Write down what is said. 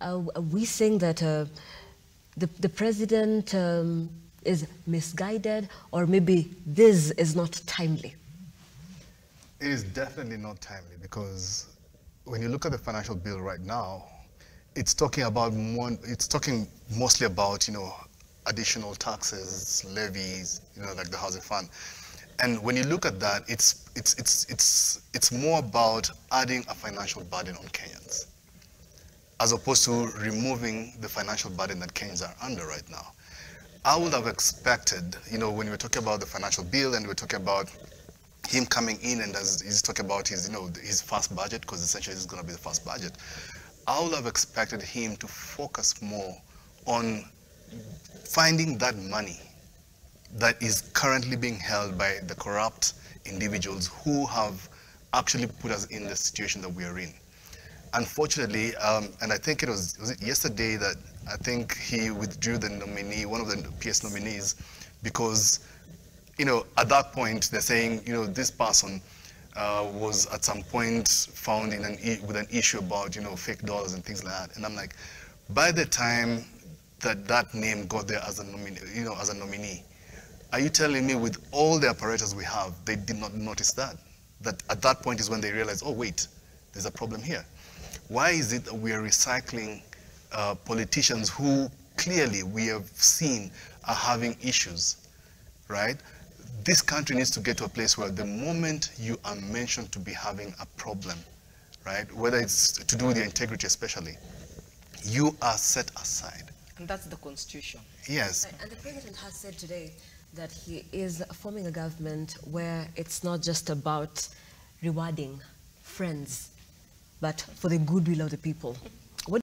are we saying that uh, the, the president um, is misguided or maybe this is not timely? It is definitely not timely because when you look at the financial bill right now, it's talking about more, it's talking mostly about, you know, additional taxes, levies, you know, like the housing fund. And when you look at that, it's, it's, it's, it's, it's more about adding a financial burden on Kenyans as opposed to removing the financial burden that Kenyans are under right now. I would have expected, you know, when we were talking about the financial bill and we are talking about him coming in and as he's talking about his, you know, his first budget, because essentially this is going to be the first budget, I would have expected him to focus more on finding that money that is currently being held by the corrupt individuals who have actually put us in the situation that we are in. Unfortunately, um, and I think it was, was it yesterday that I think he withdrew the nominee, one of the PS nominees, because, you know, at that point they're saying, you know, this person uh, was at some point found in an e with an issue about, you know, fake dollars and things like that. And I'm like, by the time that that name got there as a nominee, you know, as a nominee, are you telling me with all the apparatus we have, they did not notice that? That at that point is when they realized, oh wait, there's a problem here. Why is it that we are recycling uh, politicians who clearly we have seen are having issues, right? This country needs to get to a place where the moment you are mentioned to be having a problem, right, whether it's to do with your integrity especially, you are set aside. And that's the constitution. Yes. And the president has said today that he is forming a government where it's not just about rewarding friends, but for the goodwill of the people.